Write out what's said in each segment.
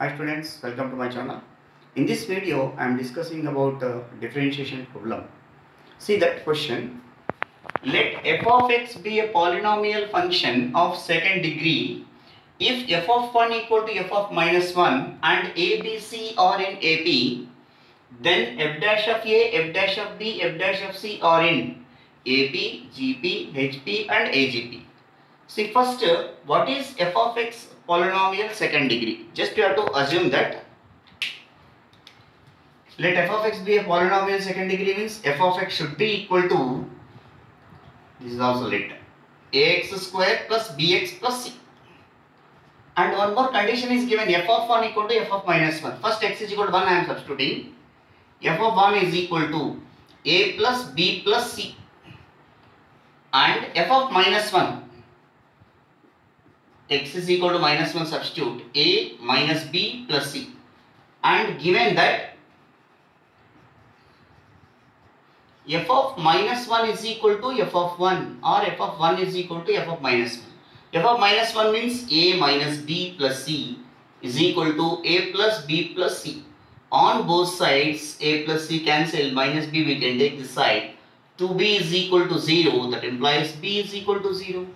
Hi students, welcome to my channel. In this video, I am discussing about uh, differentiation problem. See that question. Let f of x be a polynomial function of second degree if f of 1 equal to f of minus 1 and a, b, c are in AP, then f dash of a, f dash of b, f dash of c are in AP, GP, HP and AGP. See first, uh, what is f of x polynomial second degree? Just you have to assume that. Let f of x be a polynomial second degree means f of x should be equal to this is also let ax square plus bx plus c. And one more condition is given f of 1 equal to f of minus 1 first x is equal to 1 I am substituting. F of 1 is equal to a plus b plus c. And f of minus 1 x is equal to minus 1 substitute a minus b plus c and given that f of minus 1 is equal to f of 1 or f of 1 is equal to f of minus 1 f of minus 1 means a minus b plus c is equal to a plus b plus c on both sides a plus c cancel minus b we can take this side 2b is equal to 0 that implies b is equal to 0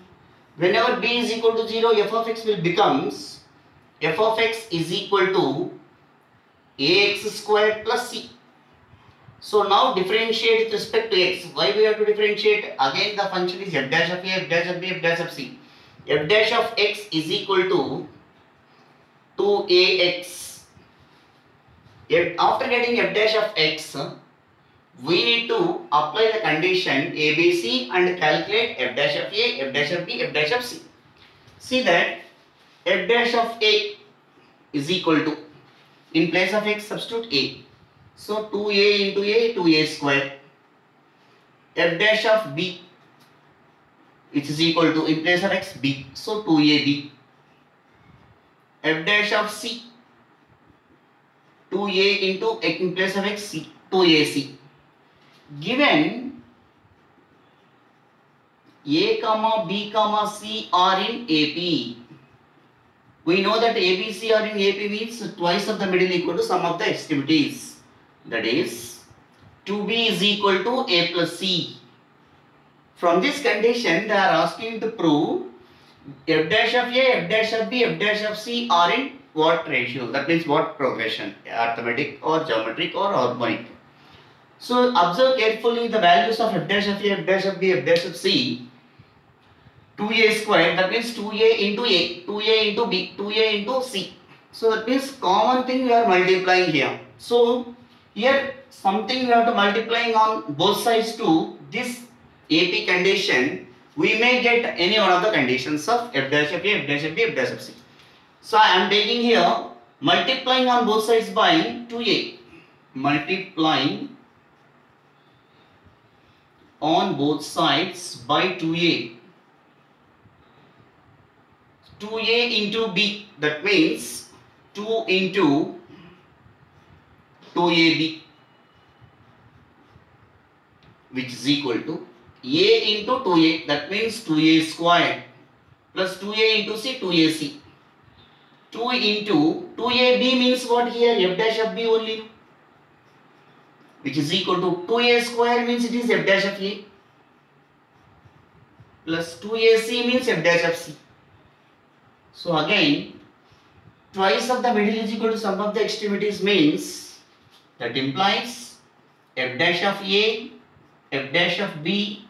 whenever b is equal to 0 f of x will becomes f of x is equal to ax squared plus c. So now differentiate with respect to x. Why we have to differentiate? Again the function is f dash of a f dash of b f dash of c. F dash of x is equal to 2ax if after getting f dash of x we need to apply the condition ABC and calculate f dash of A, f dash of B, f dash of C. See that f dash of A is equal to, in place of x substitute A. So 2A into A, 2A square. f dash of B which is equal to, in place of x, B. So 2AB. f dash of C 2A into, in place of x, C, 2AC given A comma B comma C are in AP. We know that ABC are in AP means twice of the middle equal to sum of the extremities. That is 2B is equal to A plus C. From this condition they are asking to prove f dash of A, f dash of B, f dash of C are in what ratio? That means what progression? Arithmetic or geometric or harmonic. So observe carefully the values of f dash of a, f dash of b, f dash of c. 2a square that means 2a into a, 2a into b, 2a into c. So that means common thing we are multiplying here. So here something we have to multiplying on both sides to this AP condition. We may get any one of the conditions of f dash of a, f dash of b, f dash of c. So I am taking here multiplying on both sides by 2a. Multiplying on both sides by 2a. 2a into b that means 2 into 2ab which is equal to a into 2a that means 2a square plus 2a into c 2ac 2 into 2ab means what here? F dash of b only which is equal to 2a square means it is f dash of a plus 2ac means f dash of c. So again twice of the middle is equal to sum of the extremities means that implies f dash of a, f dash of b,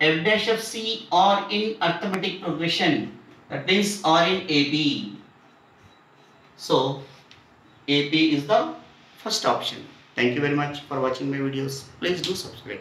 f dash of c are in arithmetic progression that means are in AP. So AP is the first option. Thank you very much for watching my videos. Please do subscribe.